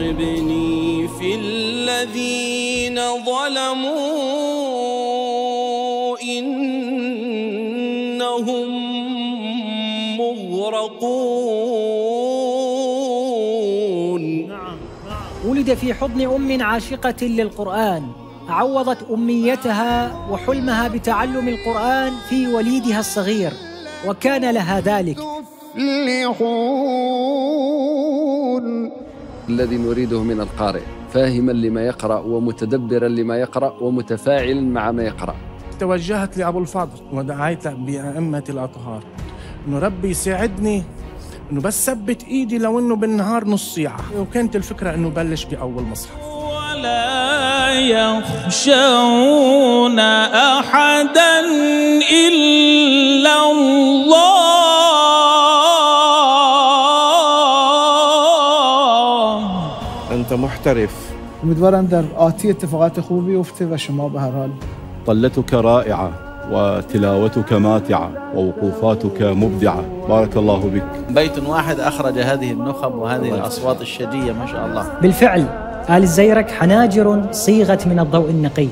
خاطبني في الذين ظلموا إنهم مغرقون. ولد في حضن أم عاشقة للقرآن. عوضت أمنيتها وحلمها بتعلم القرآن في وليدها الصغير. وكان لها ذلك. يفلحون الذي نريده من القارئ فاهما لما يقرأ ومتدبرا لما يقرأ ومتفاعلا مع ما يقرأ. توجهت لأبو الفضل ودعيت بأئمة الأطهار. إنه ربي يساعدني إنه بس ثبت إيدي لو إنه بالنهار نص ساعة. وكانت الفكرة إنه بلش بأول مصحف. ولا يخشون أنت محترف. امیدوارم در آتی اتفاقات خوبی افته و شما به هر حال. طلتك رائعة وتلاوتك ماتعة ووقوفاتك مبدعة. بارك الله بك بيت واحد أخرج هذه النخب وهذه الأصوات الشجية ما شاء الله. بالفعل آل الزيرك حناجر صيغت من الضوء النقي.